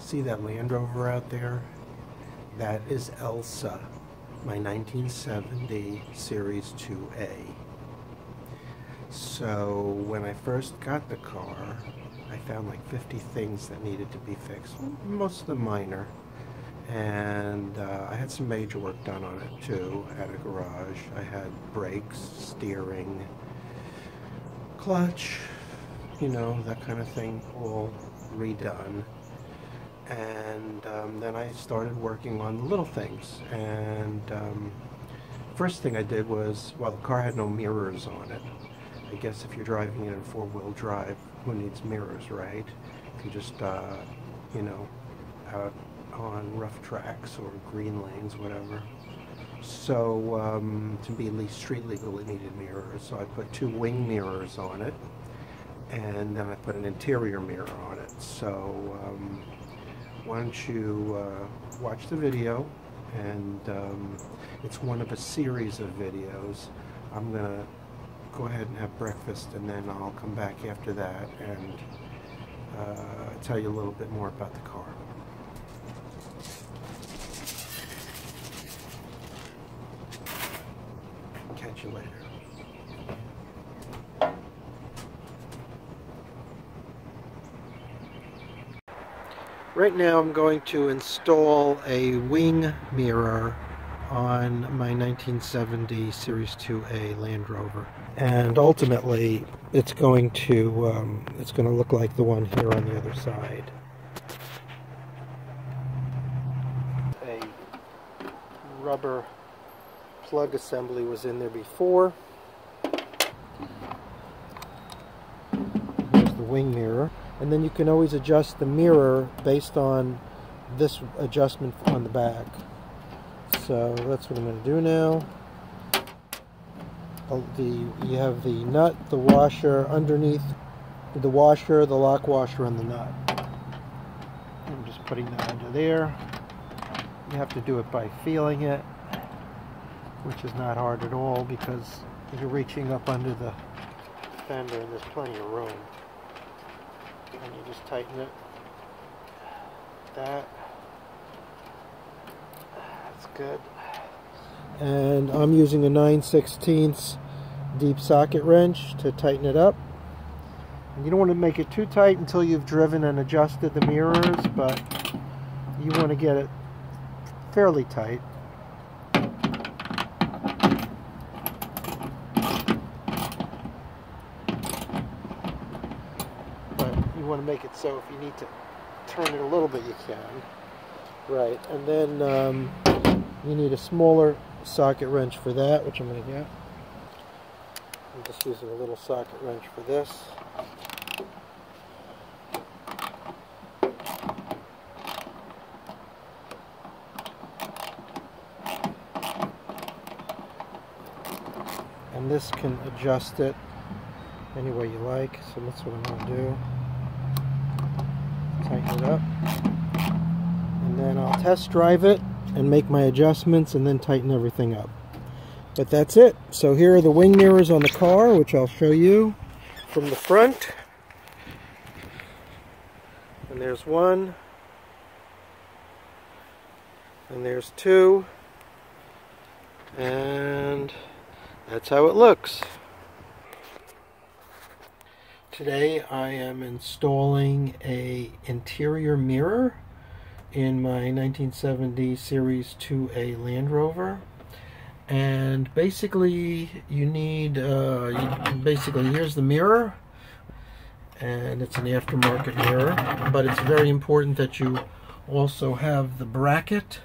See that Land Rover out there? That is Elsa, my 1970 Series 2A. So when I first got the car, I found like 50 things that needed to be fixed, most of them minor. And uh, I had some major work done on it too at a garage. I had brakes, steering, clutch, you know, that kind of thing all redone. And um, then I started working on the little things. And um, first thing I did was, well, the car had no mirrors on it. I guess if you're driving it in four-wheel drive, who needs mirrors, right? You can just, uh, you know, out on rough tracks or green lanes, whatever. So um, to be at least street legal, it needed mirrors. So I put two wing mirrors on it, and then I put an interior mirror on it. So um, why don't you uh, watch the video, and um, it's one of a series of videos. I'm gonna go ahead and have breakfast, and then I'll come back after that and uh, tell you a little bit more about the car. Catch you later. Right now I'm going to install a wing mirror on my 1970 Series 2A Land Rover and ultimately it's going to um, it's going to look like the one here on the other side. A rubber plug assembly was in there before. Here's the wing mirror and then you can always adjust the mirror based on this adjustment on the back. So that's what I'm going to do now. Uh, the You have the nut, the washer underneath the washer, the lock washer, and the nut. I'm just putting that under there. You have to do it by feeling it, which is not hard at all because you're reaching up under the fender and there's plenty of room. And you just tighten it. That that's good. And I'm using a 9 16 deep socket wrench to tighten it up. And you don't want to make it too tight until you've driven and adjusted the mirrors, but you want to get it fairly tight. But you to make it so if you need to turn it a little bit, you can. Right, and then um, you need a smaller socket wrench for that, which I'm going to get. I'm just using a little socket wrench for this. And this can adjust it any way you like, so that's what I'm going to do. Tighten it up. And then I'll test drive it and make my adjustments and then tighten everything up. But that's it. So here are the wing mirrors on the car, which I'll show you from the front. And there's one. And there's two. And that's how it looks. Today I am installing a interior mirror in my 1970 Series 2A Land Rover. And basically, you need, uh, basically, here's the mirror. And it's an aftermarket mirror. But it's very important that you also have the bracket.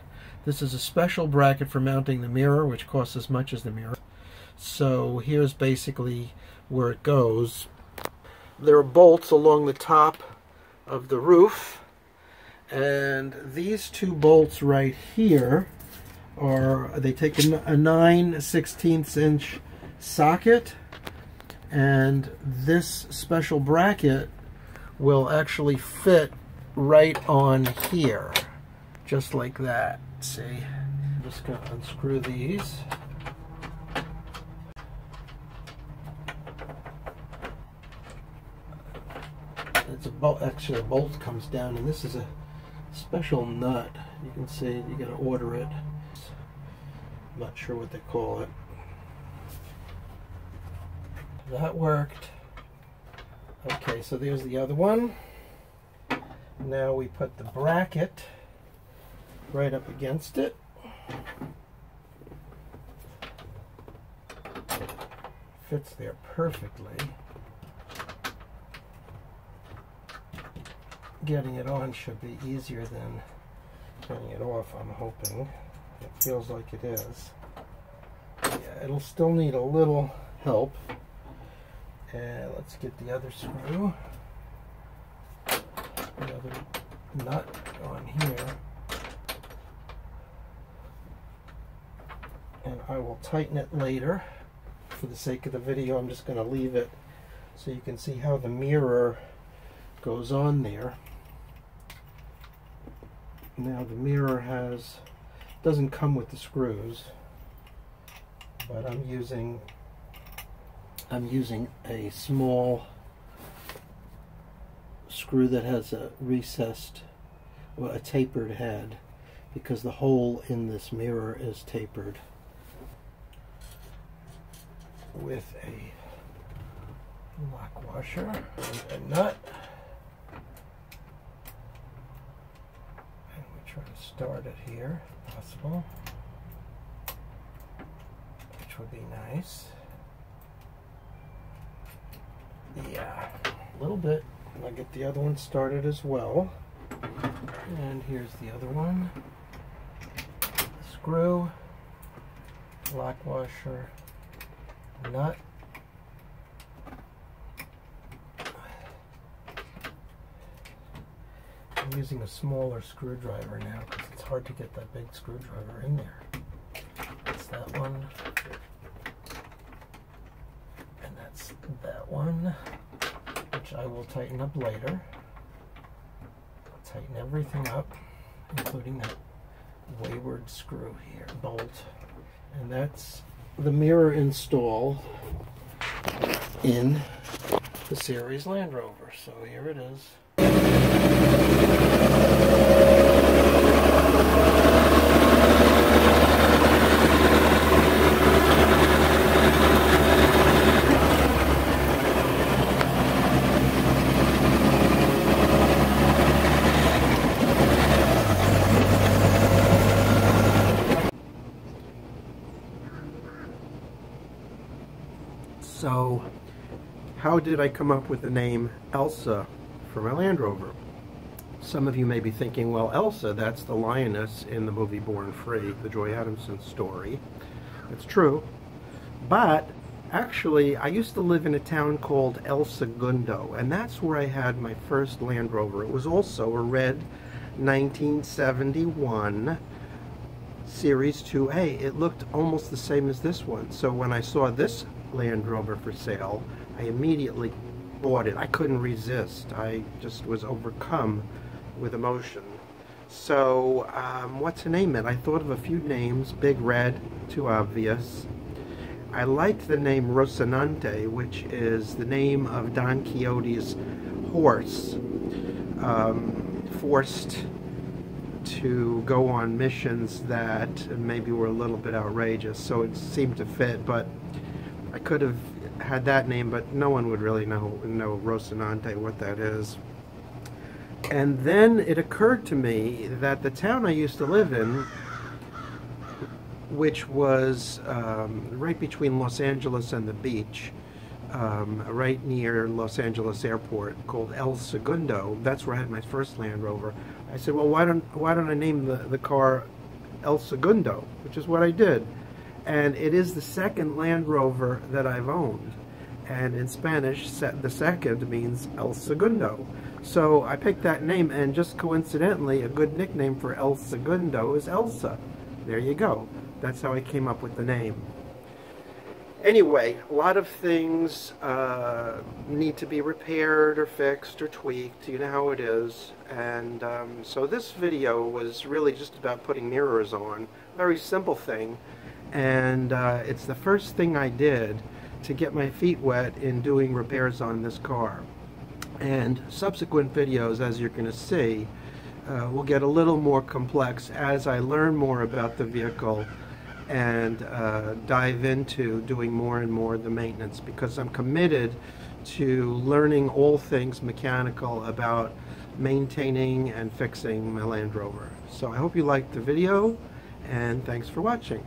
This is a special bracket for mounting the mirror, which costs as much as the mirror. So here's basically where it goes. There are bolts along the top of the roof and these two bolts right here are, they take a, a 9 16 inch socket and this special bracket will actually fit right on here just like that see? I'm just gonna unscrew these a bolt. Actually, a bolt comes down, and this is a special nut. You can see you got to order it. I'm not sure what they call it. That worked. Okay, so there's the other one. Now we put the bracket right up against it. Fits there perfectly. Getting it on should be easier than getting it off, I'm hoping. It feels like it is. Yeah, it'll still need a little help. And let's get the other screw. The other nut on here. And I will tighten it later. For the sake of the video, I'm just going to leave it so you can see how the mirror goes on there. Now the mirror has doesn't come with the screws, but I'm using I'm using a small screw that has a recessed, well, a tapered head because the hole in this mirror is tapered with a lock washer and a nut. And we try to start it here, if possible, which would be nice. Yeah, a little bit. I'll get the other one started as well. And here's the other one. Screw, lock washer, nut. I'm using a smaller screwdriver now because it's hard to get that big screwdriver in there. That's that one. And that's that one, which I will tighten up later. Tighten everything up, including that wayward screw here, bolt. And that's the mirror install in the series Land Rover. So here it is. So, how did I come up with the name Elsa for my Land Rover? Some of you may be thinking, well, Elsa, that's the lioness in the movie Born Free, the Joy Adamson story. It's true. But actually, I used to live in a town called El Segundo, and that's where I had my first Land Rover. It was also a red 1971 Series 2A. It looked almost the same as this one. So when I saw this Land Rover for sale, I immediately bought it. I couldn't resist. I just was overcome with emotion. So, um, what to name it? I thought of a few names. Big Red, too obvious. I liked the name Rocinante, which is the name of Don Quixote's horse, um, forced to go on missions that maybe were a little bit outrageous. So it seemed to fit, but I could have had that name, but no one would really know know Rocinante what that is. And then it occurred to me that the town I used to live in, which was um, right between Los Angeles and the beach, um, right near Los Angeles Airport, called El Segundo. That's where I had my first Land Rover. I said, well, why don't why don't I name the, the car El Segundo, which is what I did and it is the second Land Rover that I've owned. And in Spanish, the second means El Segundo. So I picked that name, and just coincidentally, a good nickname for El Segundo is Elsa. There you go. That's how I came up with the name. Anyway, a lot of things uh, need to be repaired or fixed or tweaked. You know how it is. And um, so this video was really just about putting mirrors on. Very simple thing and uh, it's the first thing I did to get my feet wet in doing repairs on this car. And subsequent videos, as you're going to see, uh, will get a little more complex as I learn more about the vehicle and uh, dive into doing more and more of the maintenance because I'm committed to learning all things mechanical about maintaining and fixing my Land Rover. So I hope you liked the video and thanks for watching.